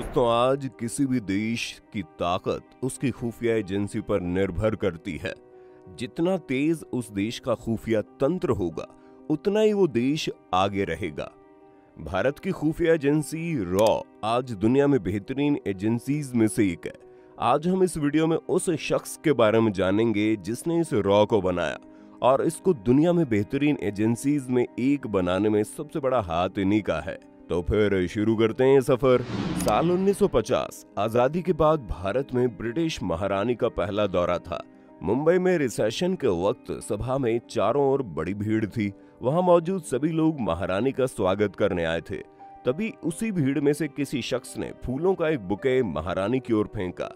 दोस्तों, आज किसी भी देश की ताकत उसकी खुफिया एजेंसी पर निर्भर करती है। जितना तेज उस देश का खुफिया तंत्र होगा, उतना ही वो देश आगे रहेगा। भारत की खुफिया एजेंसी रॉ आज दुनिया में बेहतरीन एजेंसीज में से एक है। आज हम इस वीडियो में उस शख्स के बारे में जानेंगे जिसने इस रॉ को बनाया और इसको दुनिया में बेहतरीन एजेंसीज में एक बनाने में सबसे बड़ा हाथ इन्हीं का है। तो फिर शुरू करते हैं सफ़र। साल 1950 आज़ादी के बाद भारत में ब्रिटिश महारानी का पहला दौरा था। मुंबई में रिसेशन के वक्त सभा में चारों ओर बड़ी भीड़ थी। वहाँ मौजूद सभी लोग महारानी का स्वागत करने आए थे। तभी उसी भीड़ में से किसी शख्स ने फूलों का एक बुके महारानी की ओर फेंका।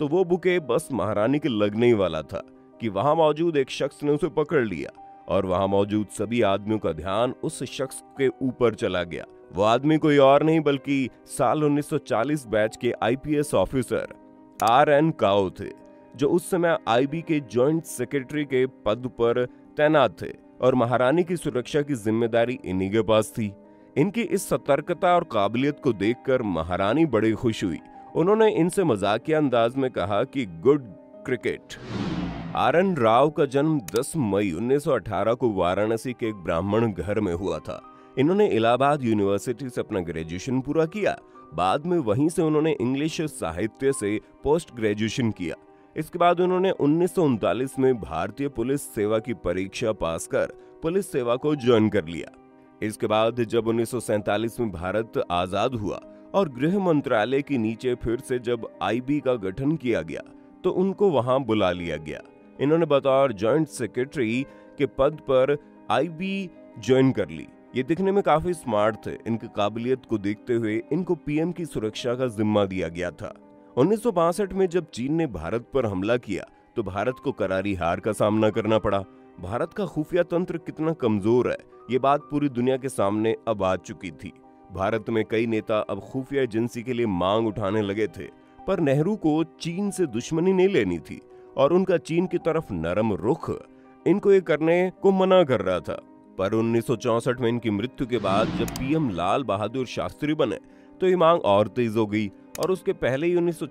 तो वो बुके बस महारानी के लगने ही वाला था कि वहाँ मौजूद एक शख्स ने उसे पकड़ लिया और वहाँ मौजूद सभी आदमियों का ध्यान उस शख्स के ऊपर चला गया। वो आदमी कोई और नहीं बल्कि साल 1940 बैच के IPS officer R N Kao थे, जो उस समय आईबी के जॉइंट सेक्रेटरी के पद पर तैनात थे और महारानी की सुरक्षा की ज़िम्मेदारी इन्हीं के पास थी। इनकी इस सतर्कता और काबिलियत को देखकर महारानी बड़ी खुश हुई। उन्होंने इनसे मजाकिया अंदाज में कहा कि, good cricket. R N Rao का जन्म 10 मई 1918 को वाराणसी के एक ब्राह्मण घर में हुआ था। इन्होंने इलाहाबाद यूनिवर्सिटी से अपना ग्रेजुएशन पूरा किया। बाद में वहीं से उन्होंने इंग्लिश साहित्य से पोस्ट ग्रेजुएशन किया। इसके बाद उन्होंने उन्नीस सौ उनतालीस में भारतीय पुलिस सेवा की परीक्षा पास कर पुलिस सेवा को ज्वाइन कर लिया। इसके बाद जब उन्नीस सौ सैंतालीस में भारत आज़ाद हुआ और गृह मंत्रालय के नीचे फिर से जब आईबी का गठन किया गया तो उनको वहाँ बुला लिया गया। इन्होंने बतौर जॉइंट सेक्रेटरी के पद पर आईबी ज्वाइन कर ली। ये दिखने में काफ़ी स्मार्ट थे। इनकी काबिलियत को देखते हुए इनको पीएम की सुरक्षा का जिम्मा दिया गया था। उन्नीस में जब चीन ने भारत पर हमला किया तो भारत को करारी हार का सामना करना पड़ा। भारत का खुफिया तंत्र कितना कमज़ोर है, ये बात पूरी दुनिया के सामने अब आ चुकी थी। भारत में कई नेता अब खुफिया एजेंसी के लिए मांग उठाने लगे थे, पर नेहरू को चीन से दुश्मनी नहीं लेनी थी और उनका चीन की तरफ़ नरम रुख इनको ये करने को मना कर रहा था। पर उन्नीस में इनकी मृत्यु के बाद जब पीएम लाल बहादुर शास्त्री बने तो ये मांग और तेज हो गई और उसके पहले ही उन्नीस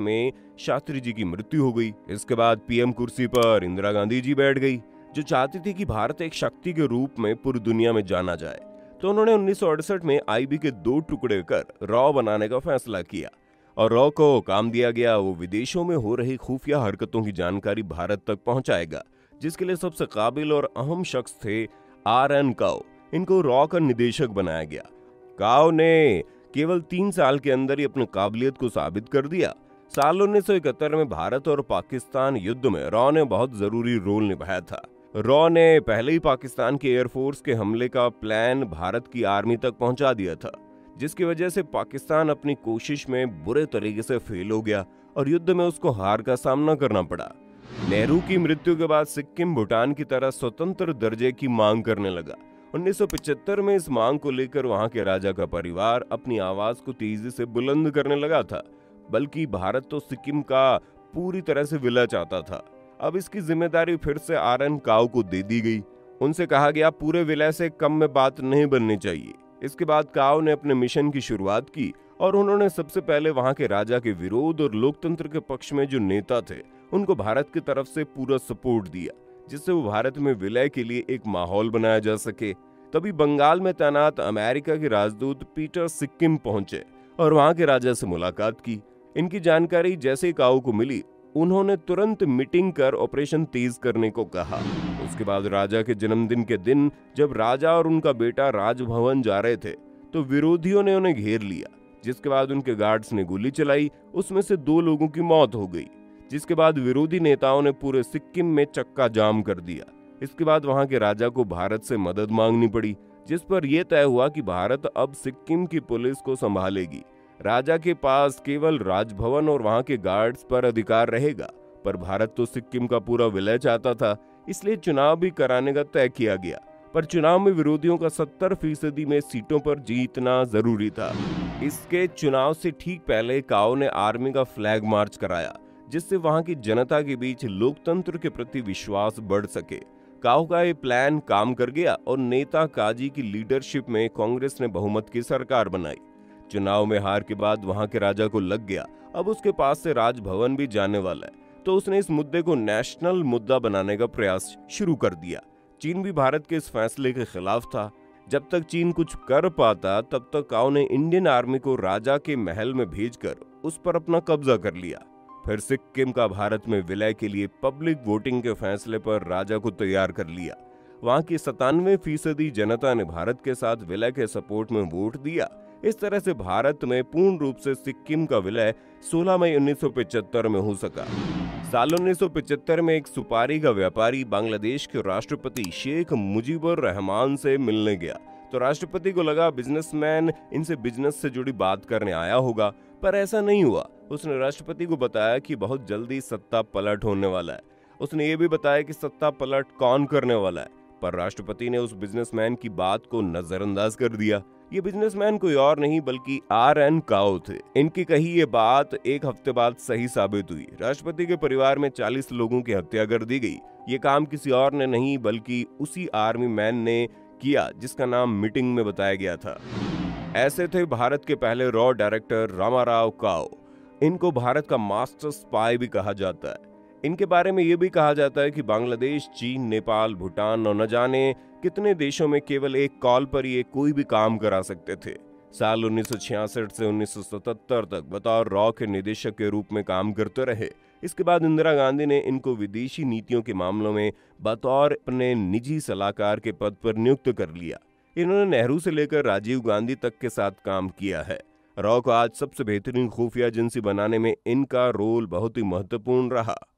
में शास्त्री जी की मृत्यु हो गई। इसके बाद पीएम कुर्सी पर इंदिरा गांधी जी बैठ गई, जो चाहती थी कि भारत एक शक्ति के रूप में पूरी दुनिया में जाना जाए। तो उन्होंने उन्नीस में आईबी के दो टुकड़े कर रॉ बनाने का फैसला किया और रॉ को काम दिया गया, वो विदेशों में हो रही खुफिया हरकतों की जानकारी भारत तक पहुंचाएगा, जिसके लिए सबसे काबिल और अहम शख्स थे आर एन काओ, इनको रॉ का निदेशक बनाया गया। काओ ने केवल तीन साल के अंदर ही अपनी काबिलियत को साबित कर दिया। साल उन्नीस सौ इकहत्तर में भारत और पाकिस्तान युद्ध में रॉ ने बहुत ज़रूरी रोल निभाया था। रॉ ने पहले ही पाकिस्तान के एयरफोर्स के हमले का प्लान भारत की आर्मी तक पहुँचा दिया था, जिसकी वजह से पाकिस्तान अपनी कोशिश में बुरे तरीके से फेल हो गया और युद्ध में उसको हार का सामना करना पड़ा। नेहरू की मृत्यु के बाद सिक्किम भूटान की तरह स्वतंत्र दर्जे की मांग करने लगा। 1975 में इस मांग को लेकर वहाँ के राजा का परिवार अपनी आवाज़ को तेज़ी से बुलंद करने लगा था, बल्कि भारत तो सिक्किम का पूरी तरह से विलय चाहता था। अब इसकी ज़िम्मेदारी फिर से आर एन काउ को दे दी गई। उनसे कहा गया, पूरे विलय से कम में बात नहीं बननी चाहिए। इसके बाद काव ने अपने मिशन की शुरुआत की और उन्होंने सबसे पहले वहाँ के राजा के विरोध और लोकतंत्र के पक्ष में जो नेता थे उनको भारत की तरफ़ से पूरा सपोर्ट दिया, जिससे वो भारत में विलय के लिए एक माहौल बनाया जा सके। तभी बंगाल में तैनात अमेरिका के राजदूत पीटर सिक्किम पहुँचे और वहाँ के राजा से मुलाकात की। इनकी जानकारी जैसे काऊ को मिली, उन्होंने तुरंत मीटिंग कर ऑपरेशन तेज करने को कहा। उसके बाद राजा के जन्मदिन के दिन जब राजा और उनका बेटा राजभवन जा रहे थे तो विरोधियों ने उन्हें घेर लिया, जिसके बाद उनके गार्ड्स ने गोली चलाई, उसमें से दो लोगों की मौत हो गई। जिसके बाद विरोधी नेताओं ने पूरे सिक्किम में चक्का जाम कर दिया। इसके बाद वहाँ के राजा को भारत से मदद मांगनी पड़ी, जिस पर यह तय हुआ कि भारत अब सिक्किम की पुलिस को संभालेगी। राजा के पास केवल राजभवन और वहाँ के गार्ड्स पर अधिकार रहेगा, पर भारत तो सिक्किम का पूरा विलय चाहता था, इसलिए चुनाव भी कराने का तय किया गया। पर चुनाव में विरोधियों का 70 फ़ीसदी में सीटों पर जीतना ज़रूरी था। इसके चुनाव से ठीक पहले काओ ने आर्मी का फ्लैग मार्च कराया। जिससे वहाँ की जनता के बीच लोकतंत्र के प्रति विश्वास बढ़ सके। काओ का ये प्लान काम कर गया और नेता काजी की लीडरशिप में कांग्रेस ने बहुमत की सरकार बनाई। चुनाव में हार के बाद वहाँ के राजा को लग गया। अब उसके पास से राजभवन भी जाने वाला है। तो उसने इस मुद्दे को नेशनल मुद्दा बनाने का प्रयास शुरू कर दिया। चीन भी भारत के इस फैसले के खिलाफ था। जब तक चीन कुछ कर पाता, तब तक काओ ने इंडियन आर्मी को राजा के महल में भेजकर उस पर अपना कब्जा कर लिया। फिर सिक्किम का भारत में विलय के लिए पब्लिक वोटिंग के फैसले पर राजा को तैयार कर लिया। वहाँ की सतानवे फ़ीसदी जनता ने भारत के साथ विलय के सपोर्ट में वोट दिया। इस तरह से भारत में पूर्ण रूप से सिक्किम का विलय 16 मई 1975 में हो सका। साल 1975 में एक सुपारी का व्यापारी बांग्लादेश के राष्ट्रपति शेख मुजीबुर रहमान से मिलने गया। तो राष्ट्रपति को लगा बिजनेसमैन इनसे बिज़नेस से जुड़ी बात करने आया होगा, पर ऐसा नहीं हुआ। उसने राष्ट्रपति को बताया कि बहुत जल्दी सत्ता पलट होने वाला है। उसने ये भी बताया कि सत्ता पलट कौन करने वाला है, पर राष्ट्रपति ने उस बिजनेसमैन की बात को नजरअंदाज कर दिया। ये बिजनेसमैन कोई और नहीं, बल्कि आर एन काओ थे। इनकी कही ये बात एक हफ़्ते बाद सही साबित हुई। राष्ट्रपति के परिवार में 40 लोगों की हत्या कर दी गई। ये काम किसी और ने नहीं, बल्कि उसी आर्मी मैन ने किया, जिसका नाम मीटिंग में बताया गया था। ऐसे थे भारत के पहले रॉ डायरेक्टर रामाराव काओ। इनको भारत का मास्टर स्पाई भी कहा जाता है। इनके बारे में ये भी कहा जाता है कि बांग्लादेश, चीन, नेपाल, भूटान और न जाने कितने देशों में केवल एक कॉल पर ये कोई भी काम करा सकते थे। साल 1966 से 1977 तक बतौर रॉ के निदेशक के रूप में काम करते रहे। इसके बाद इंदिरा गांधी ने इनको विदेशी नीतियों के मामलों में बतौर अपने निजी सलाहकार के पद पर नियुक्त कर लिया। इन्होंने नेहरू से लेकर राजीव गांधी तक के साथ काम किया है। रॉ को आज सबसे बेहतरीन खुफिया एजेंसी बनाने में इनका रोल बहुत ही महत्वपूर्ण रहा।